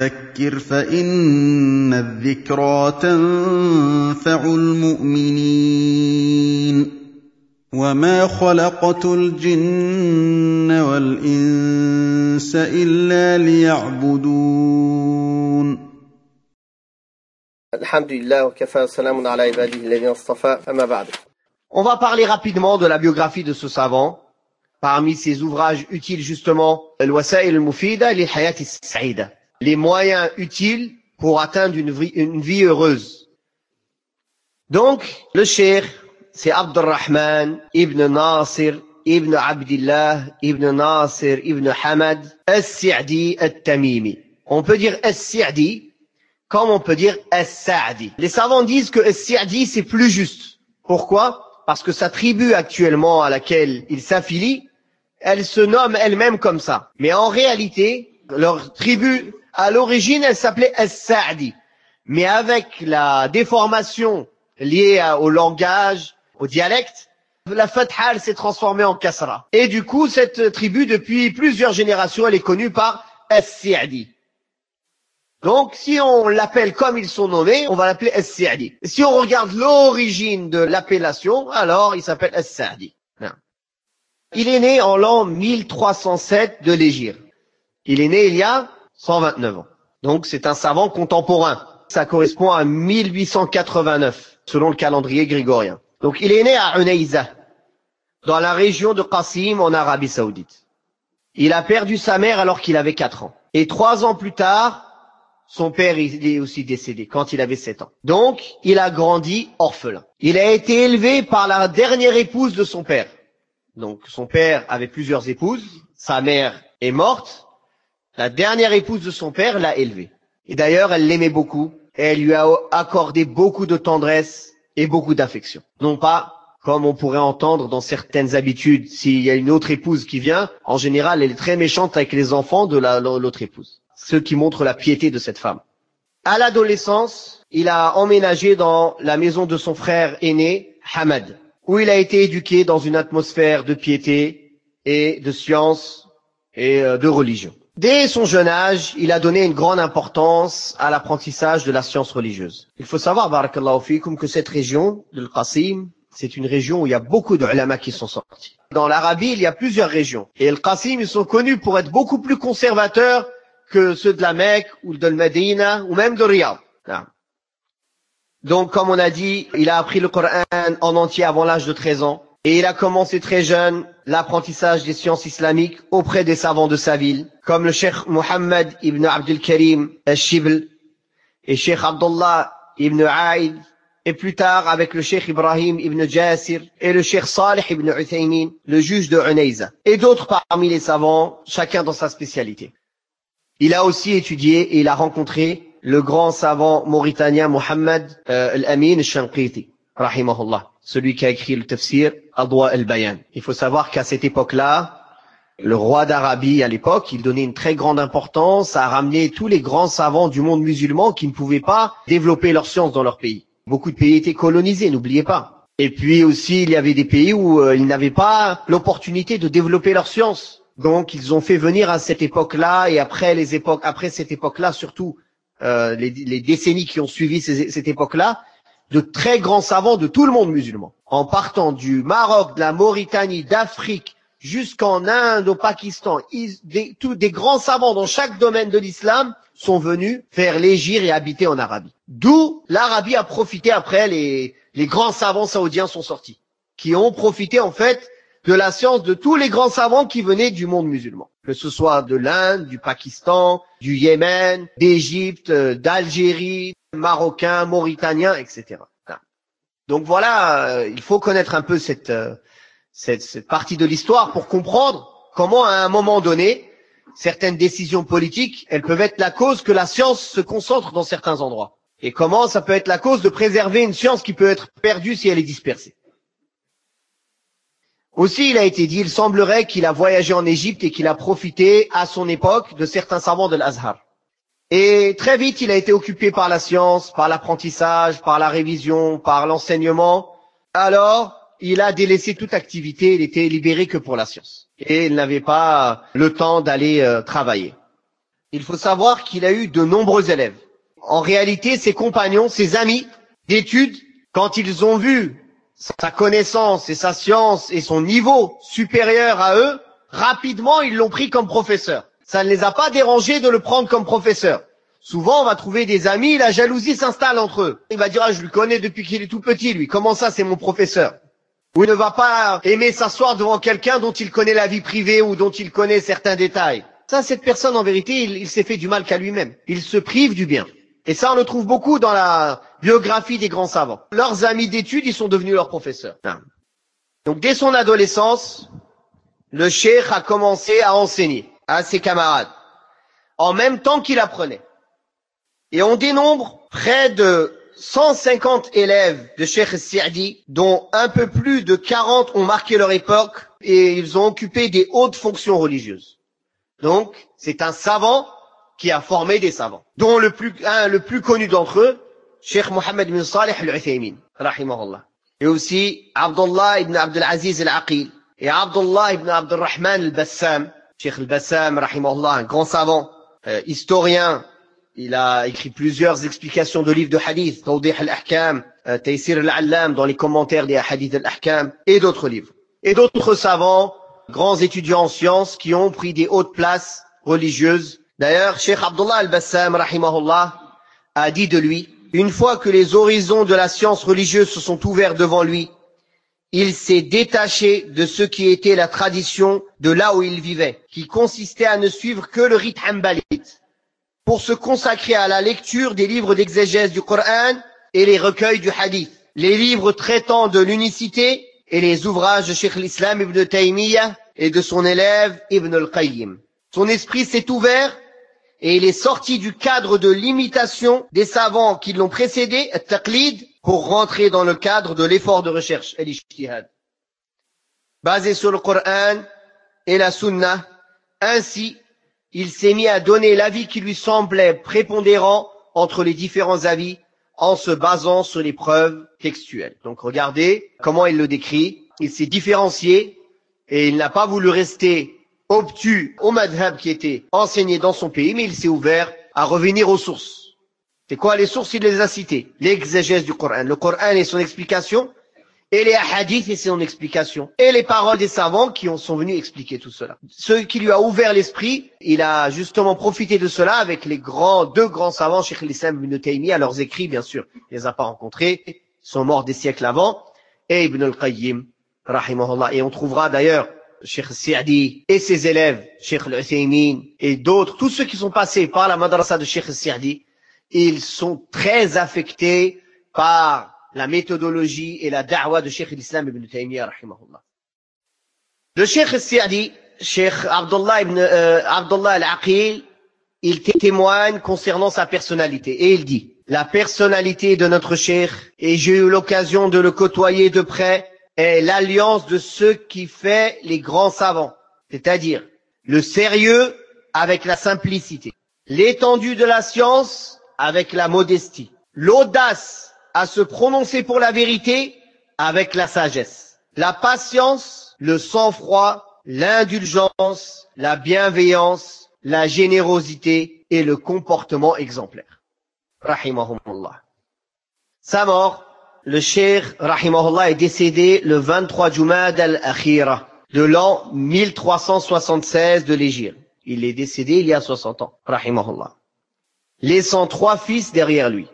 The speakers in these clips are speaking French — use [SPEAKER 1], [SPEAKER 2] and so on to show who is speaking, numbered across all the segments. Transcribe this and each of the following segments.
[SPEAKER 1] ذكر فإن الذكرى تنفع المؤمنين وما خلقت الجن والإنس إلا ليعبدون
[SPEAKER 2] الحمد لله وكفى وسلام على عباده الذين اصطفى أما بعد
[SPEAKER 3] On va parler rapidement de la biographie de ce savant. Parmi ses ouvrages utiles, justement, Al-Wasa'il al-Mufida li Hayat saida Les moyens utiles pour atteindre une vie, heureuse. Donc, le cher, c'est Abdurrahman ibn Nasir ibn Abdullah ibn Nasir ibn Hamad al-Si'di al-Tamimi. On peut dire al-Si'di comme on peut dire al-Sa'di. Les savants disent que al-Si'di c'est plus juste. Pourquoi? Parce que sa tribu actuellement à laquelle il s'affilie, elle se nomme elle-même comme ça. Mais en réalité, leur tribu, à l'origine, elle s'appelait As-Sa'di. Mais avec la déformation liée au langage, au dialecte, la fatha s'est transformée en kasra. Et du coup, cette tribu, depuis plusieurs générations, elle est connue par As-Sa'di. Donc, si on l'appelle comme ils sont nommés, on va l'appeler As-Sa'di. Si on regarde l'origine de l'appellation, alors il s'appelle As-Sa'di. Il est né en l'an 1307 de l'Égypte. Il est né il y a 129 ans. Donc, c'est un savant contemporain. Ça correspond à 1889, selon le calendrier grégorien. Donc, il est né à Unayza, dans la région de Qasim, en Arabie Saoudite. Il a perdu sa mère alors qu'il avait 4 ans. Et trois ans plus tard, son père est aussi décédé quand il avait 7 ans. Donc, il a grandi orphelin. Il a été élevé par la dernière épouse de son père. Donc, son père avait plusieurs épouses. Sa mère est morte. La dernière épouse de son père l'a élevé. Et d'ailleurs, elle l'aimait beaucoup. Et elle lui a accordé beaucoup de tendresse et beaucoup d'affection. Non pas comme on pourrait entendre dans certaines habitudes, s'il y a une autre épouse qui vient, en général, elle est très méchante avec les enfants de l'autre épouse ce qui montre la piété de cette femme. À l'adolescence, il a emménagé dans la maison de son frère aîné, Hamad, où il a été éduqué dans une atmosphère de piété et de science et de religion. Dès son jeune âge, il a donné une grande importance à l'apprentissage de la science religieuse. Il faut savoir, barakallahu fikum, que cette région de Qasim, c'est une région où il y a beaucoup de ulama qui sont sortis. Dans l'Arabie, il y a plusieurs régions. Et le Qasim, ils sont connus pour être beaucoup plus conservateurs que ceux de la Mecque ou de Medina ou même de Riyad. Donc, comme on a dit, il a appris le Coran en entier avant l'âge de 13 ans. Et il a commencé très jeune l'apprentissage des sciences islamiques auprès des savants de sa ville, comme le Cheikh Mohammed ibn Abdul Karim al-Shibl et Cheikh Abdullah ibn Aïd, et plus tard avec le Cheikh Ibrahim ibn Jasir et le Cheikh Salih ibn Uthaymin, le juge de Unayza, et d'autres parmi les savants, chacun dans sa spécialité. Il a aussi étudié et il a rencontré le grand savant mauritanien Mohammed euh, Al-Amin Al-Shanqiti, rahimahullah, celui qui a écrit le tafsir Adwa al-Bayan. Il faut savoir qu'à cette époque-là, le roi d'Arabie à l'époque, il donnait une très grande importance à ramener tous les grands savants du monde musulman qui ne pouvaient pas développer leur science dans leur pays. Beaucoup de pays étaient colonisés, n'oubliez pas. Et puis aussi, il y avait des pays où euh, ils n'avaient pas l'opportunité de développer leur science. Donc, ils ont fait venir à cette époque-là et après les époques, après cette époque-là, surtout euh, les, décennies qui ont suivi cette époque-là, de très grands savants de tout le monde musulman, en partant du Maroc, de la Mauritanie, d'Afrique jusqu'en Inde, au Pakistan, des, tous des grands savants dans chaque domaine de l'islam sont venus faire légir et habiter en Arabie. D'où l'Arabie a profité après les grands savants saoudiens sont sortis, qui ont profité en fait de la science de tous les grands savants qui venaient du monde musulman, que ce soit de l'Inde, du Pakistan, du Yémen, d'Égypte, d'Algérie, marocains, mauritaniens, etc. Donc voilà, il faut connaître un peu cette, cette, cette partie de l'histoire pour comprendre comment à un moment donné, certaines décisions politiques, elles peuvent être la cause que la science se concentre dans certains endroits. Et comment ça peut être la cause de préserver une science qui peut être perdue si elle est dispersée. Aussi, il a été dit, il semblerait qu'il a voyagé en Égypte et qu'il a profité à son époque de certains savants de l'Azhar. Et très vite, il a été occupé par la science, par l'apprentissage, par la révision, par l'enseignement. Alors, il a délaissé toute activité, il était libéré que pour la science. Et il n'avait pas le temps d'aller euh, travailler. Il faut savoir qu'il a eu de nombreux élèves. En réalité, ses compagnons, ses amis d'études, quand ils ont vu sa connaissance et sa science et son niveau supérieur à eux, rapidement, ils l'ont pris comme professeur. Ça ne les a pas dérangés de le prendre comme professeur. Souvent, on va trouver des amis, la jalousie s'installe entre eux. Il va dire, ah, je le connais depuis qu'il est tout petit, lui. Comment ça, c'est mon professeur? Ou il ne va pas aimer s'asseoir devant quelqu'un dont il connaît la vie privée ou dont il connaît certains détails. Ça, cette personne, en vérité, il, il s'est fait du mal qu'à lui-même. Il se prive du bien. Et ça, on le trouve beaucoup dans la biographie des grands savants. Leurs amis d'études, ils sont devenus leurs professeurs. Donc, dès son adolescence, le cheikh a commencé à enseigner à ses camarades, en même temps qu'il apprenait. Et on dénombre près de 150 élèves de Cheikh Siadi, dont un peu plus de 40 ont marqué leur époque et ils ont occupé des hautes fonctions religieuses. Donc, c'est un savant qui a formé des savants, dont le plus, un, le plus connu d'entre eux, Cheikh Mohammed bin Salih al-Uthaymin, rahimahullah. Et aussi Abdullah ibn Abdul Aziz al-Aqil et Abdullah ibn Abdul Rahman al-Bassam, Cheikh al-Bassam, rahimahullah, un grand savant, euh, historien, il a écrit plusieurs explications de livres de hadith, Tawdih al-Ahkam, euh, Taysir al-Allam dans les commentaires des hadiths al-Ahkam et d'autres livres. Et d'autres savants, grands étudiants en sciences qui ont pris des hautes places religieuses. D'ailleurs, Cheikh Abdullah al-Bassam, rahimahullah, a dit de lui, une fois que les horizons de la science religieuse se sont ouverts devant lui, il s'est détaché de ce qui était la tradition de là où il vivait, qui consistait à ne suivre que le rite hanbalite pour se consacrer à la lecture des livres d'exégèse du Coran et les recueils du hadith, les livres traitant de l'unicité et les ouvrages de Sheikh l'Islam ibn Taymiyyah et de son élève Ibn al-Qayyim. Son esprit s'est ouvert et il est sorti du cadre de l'imitation des savants qui l'ont précédé, taqlid, pour rentrer dans le cadre de l'effort de recherche, l'ijtihad. Basé sur le Coran et la Sunna, ainsi il s'est mis à donner l'avis qui lui semblait prépondérant entre les différents avis en se basant sur les preuves textuelles. Donc regardez comment il le décrit. Il s'est différencié et il n'a pas voulu rester obtus au madhab qui était enseigné dans son pays, mais il s'est ouvert à revenir aux sources. C'est quoi les sources? Il les a citées. L'exégèse du Coran. Le Coran et son explication et les hadiths et son explication, et les paroles des savants qui ont, sont venus expliquer tout cela. Ce qui lui a ouvert l'esprit, il a justement profité de cela avec les grands, deux grands savants, Sheikh l'Islam ibn Taymiyyah, à leurs écrits, bien sûr. Il les a pas rencontrés, sont morts des siècles avant, et Ibn al-Qayyim, rahimahullah. Et on trouvera d'ailleurs Sheikh Siadi et ses élèves, Sheikh al-Uthaymin et d'autres, tous ceux qui sont passés par la madrasa de Sheikh Siadi, ils sont très affectés par la méthodologie et la da'wa de Cheikh l'Islam ibn Taymiyyah, rahimahullah. Le Cheikh Siadi, Cheikh Abdullah ibn euh, Abdullah al-Aqil, il témoigne concernant sa personnalité et il dit la personnalité de notre Cheikh, et j'ai eu l'occasion de le côtoyer de près, est l'alliance de ceux qui fait les grands savants, c'est-à-dire le sérieux avec la simplicité, l'étendue de la science avec la modestie, l'audace à se prononcer pour la vérité avec la sagesse, la patience, le sang-froid, l'indulgence, la bienveillance, la générosité et le comportement exemplaire. Rahimahumullah. Sa mort, le Cheikh Rahimahullah est décédé le 23 Jumad al-Akhira de l'an 1376 de l'Égypte. Il est décédé il y a 60 ans. Rahimahullah. Laissant trois fils derrière lui.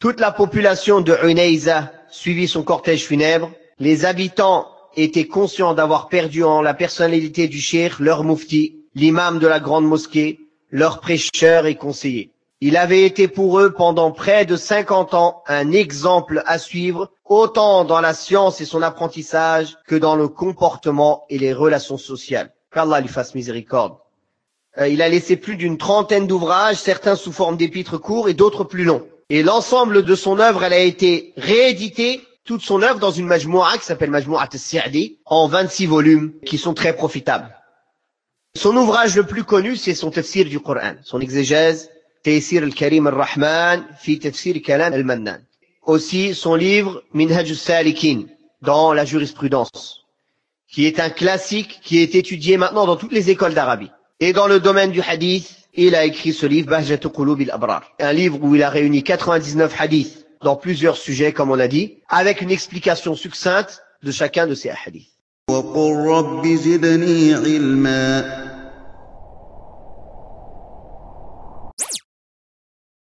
[SPEAKER 3] Toute la population de Unayza suivit son cortège funèbre. Les habitants étaient conscients d'avoir perdu en la personnalité du cheikh leur mufti, l'imam de la grande mosquée, leur prêcheur et conseiller. Il avait été pour eux pendant près de 50 ans un exemple à suivre, autant dans la science et son apprentissage que dans le comportement et les relations sociales. Qu'Allah lui fasse miséricorde. Euh, il a laissé plus d'une trentaine d'ouvrages, certains sous forme d'épîtres courts et d'autres plus longs. Et l'ensemble de son œuvre, elle a été rééditée, toute son œuvre, dans une majmoua qui s'appelle Majmou'at al-Si'di, en 26 volumes, qui sont très profitables. Son ouvrage le plus connu, c'est son tafsir du Coran, son exégèse, Al-Karim al-Rahman, fi tafsir al-Mannan. Aussi, son livre, Minhaj al-Salikin, dans la jurisprudence, qui est un classique qui est étudié maintenant dans toutes les écoles d'Arabie. Et dans le domaine du hadith, il a écrit ce livre, Bahjatu Qulub al-Abrar. Un livre où il a réuni 99 hadiths dans plusieurs sujets, comme on a dit, avec une explication succincte de chacun de ces hadiths.